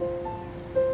うん。